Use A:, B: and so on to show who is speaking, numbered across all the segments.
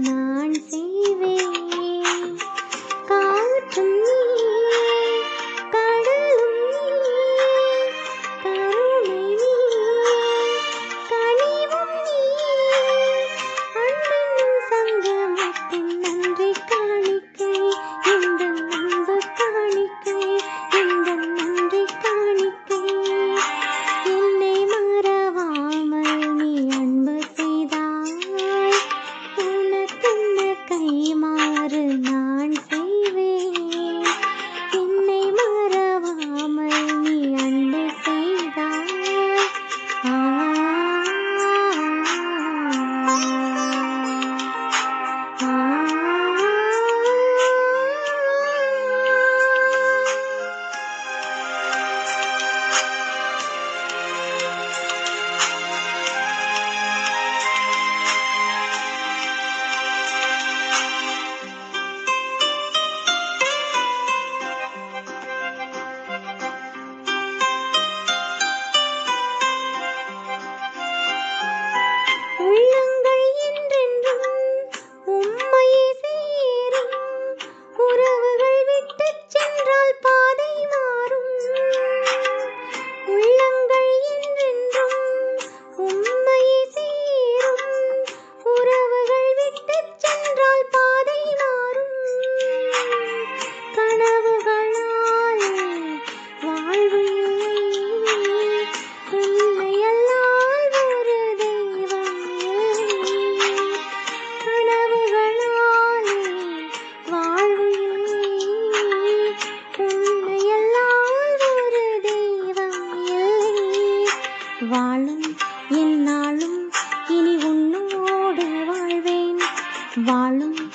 A: நான் செய் வாழும் என்னாலும் இனி உன்னோடு வாழ்வேன். வாழும்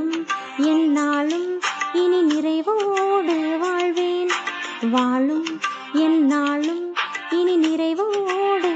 A: நானும் என்னாலும் இனி நிறைவோடு வாழ்வேன். வாழும் என்னாலும் இனி நிறைவோடு